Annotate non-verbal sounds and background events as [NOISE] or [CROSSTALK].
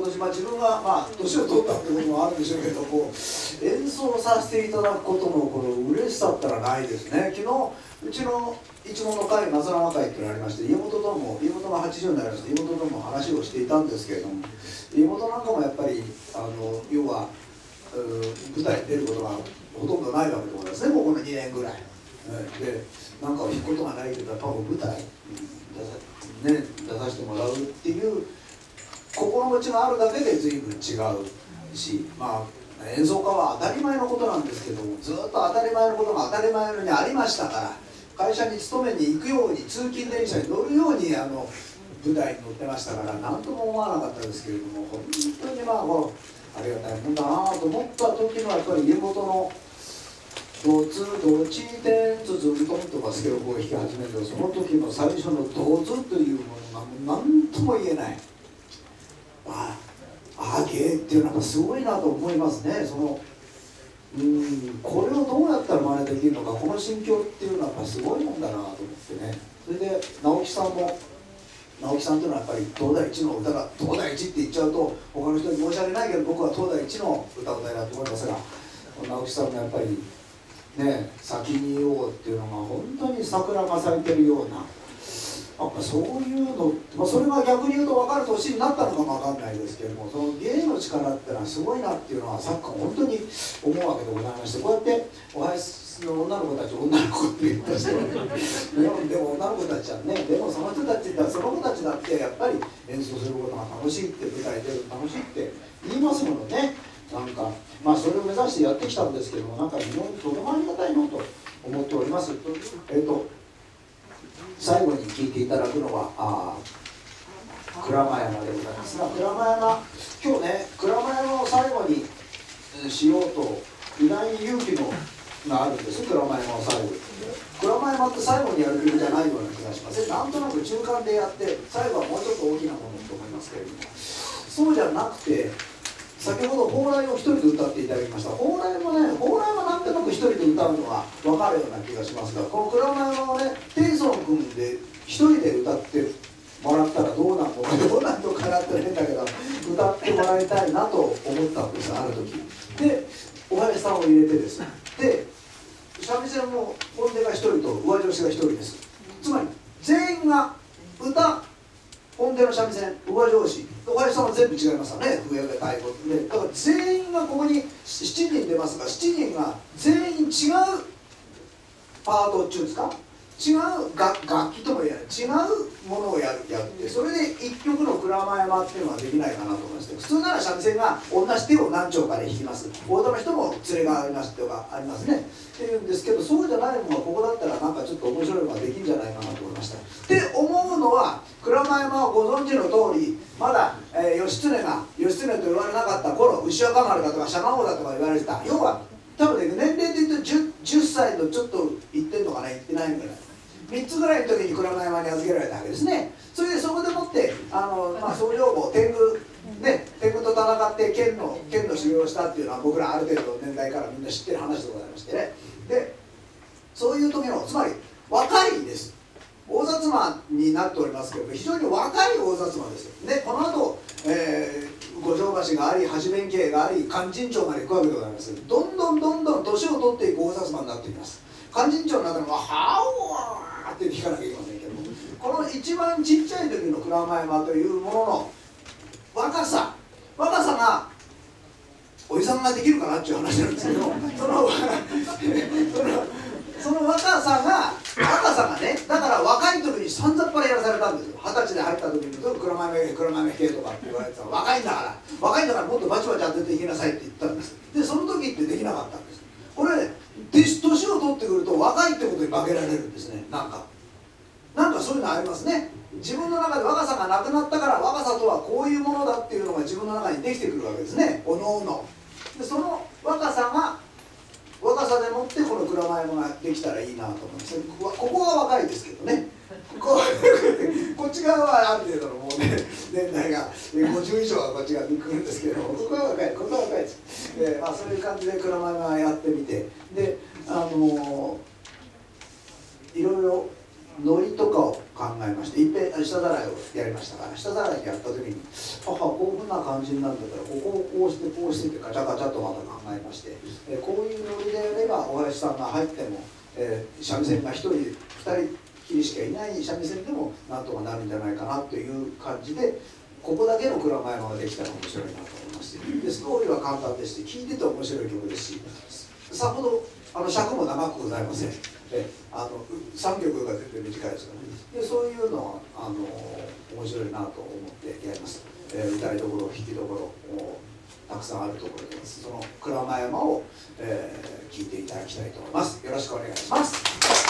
今年、まあ、自分が、まあ、年を取ったってこともあるんでしょうけどこう演奏させていただくことのこの嬉しさったらないですね。昨日うちの一門の会夏生会っていうのがありまして家元とも家元が80になりまして家元とも話をしていたんですけれども家元なんかもやっぱりあの要は舞台に出ることがほとんどないわけでございますね。ここの2年ぐらい。でなんか弾くことがないけどやっぱ舞台出さ,、ね、出させてもらうっていう心持ちがあるだけで随分違うしまあ演奏家は当たり前のことなんですけどもずっと当たり前のことが当たり前のようにありましたから会社に勤めに行くように通勤電車に乗るようにあの舞台に乗ってましたから何とも思わなかったですけれども本当にまあこのありがたいもんだなと思った時のやっぱり家元の「どつどちてんつつうとん」とかスケロボを弾き始めるその時の最初の「どつ」というものが何とも言えない。ああ芸っていうのはすごいなと思いますね。そのうんこれをどうやったら真似できるのかこの心境っていうのはやっぱすごいもんだなと思ってね。それで直木さんも直木さんっていうのはやっぱり東大一の歌が東大一って言っちゃうと他の人に申し訳ないけど僕は東大一の歌うたいだと思いますが直木さんもやっぱりね先に言おうっていうのが本当に桜が咲いてるようなそういうの、まあ、それが逆に言うと分かる年になったのかも分かんないですけれどもその芸の力ってのはすごいなっていうのはサッカー本当に思うわけでございましてこうやっておはやしの女の子たち女の子って言った人でも女の子たちはねでもその人たちだその子たちだってやっぱり演奏することが楽しいって舞台出る楽しいって言いますものねなんかまあそれを目指してやってきたんですけどもなんか非常にとてもありがたいなと思っておりますえっ、と最後に聞いていただくのはあ鞍馬山でございます。が鞍馬山。今日ね鞍馬山を最後にしようと意外に勇気のがあるんです。鞍馬山を最後に。鞍馬山って最後にやる曲じゃないような気がします。なんとなく中間でやって最後はもうちょっと大きなものと思いますけれども。そうじゃなくて先ほど蓬莱を一人で歌っていただきました。蓬莱もね蓬莱歌うのは分かるような気がしますがこの鞍馬山をねテイソン君で一人で歌ってもらったらどうなんのかどうなんのかなって変だけど歌ってもらいたいなと思ったんですある時。でお林さんを入れてです。で三味線の本音が一人と上女子が一人です。つまり全員が歌本店の三味線上上司お林さんは全部違いますよね。笛で太鼓でだから全員がここに7人出ますが7人が全員違うパートっていうんですか？違う楽楽器とも言えない。違うものをやるやってそれで一曲の鞍馬山っていうのはできないかなと思います普通なら三味線が同じ手を何丁かで弾きます。大田の人も連れがありますとかありますね。っていうんですけどそうじゃないものがここだったらなんかちょっと面白いのができるんじゃないかなと思いました。って思うのは鞍馬山はご存知の通りまだ、えー、義経が義経と言われなかった頃牛若丸だとかシャマ王だとか言われてた。要は多分ね年齢で言うと 10, 10歳とちょっといってんのかな言ってないぐらい。3つぐらいの時に鞍馬山に預けられたわけですね。それでそこでもってあの、まあ、総領母天狗ね天狗と戦って剣の剣の修行をしたっていうのは僕らある程度年代からみんな知ってる話でございましてね。でそういう時のつまり若いです。大薩摩になっておりますけど非常に若い大薩摩ですでこの後、えー、五条橋があり八面慶があり勧進帳まで行くわけでございます。どんどんどんどん年を取っていく大薩摩になっています。勧進帳の中でも「はお!」って弾かなきゃいけませんけどもこの一番ちっちゃい時の鞍馬山というものの若さ若さがおじさんができるかなっていう話なんですけどその [LAUGHS] その若さが若さがねだから若い時にさんざっぱらやらされたんですよ。二十歳で入った時に「黒豆黒豆系」とかって言われてた若いんだから若いんだからもっとバチバチ当てていきなさいって言ったんです。でその時ってできなかったんです。これ年を取ってくると若いってことに負けられるんですね。なんか。なんかそういうのありますね。自分の中で若さがなくなったから若さとはこういうものだっていうのが自分の中にできてくるわけですね。おのおの。でその若さが若さでもってこの蔵前もができたらいいなと思いますこここは若いですけどね。こ [LAUGHS] こっち側はある程度のもうね年代が。50以上はこっち側に来るんですけどここは若いここは若いです、えーまあ、そういう感じで蔵前がやってみて。であの、いろいろノリとかを考えましていっぺん下ざらいをやりましたから下ざらいやった時にあこういうふうな感じになるんだったらここをこうしてこうしてってガチャガチャとまた考えまして、えこういうノリでやればおやじさんが入っても、え、三味線が1人2人きりしかいない三味線でもなんとかなるんじゃないかなという感じでここだけの蔵前山ができたら面白いなと思いましてでストーリーは簡単でして聴いてて面白い曲ですしさほどあの尺も長くございません。えあの3曲が全然短いですからねでそういうのはあの面白いなと思ってやります、えー、歌いどころ弾きどころたくさんあるところです。その鞍馬山を、えー、聞いていただきたいと思います。よろしくお願いします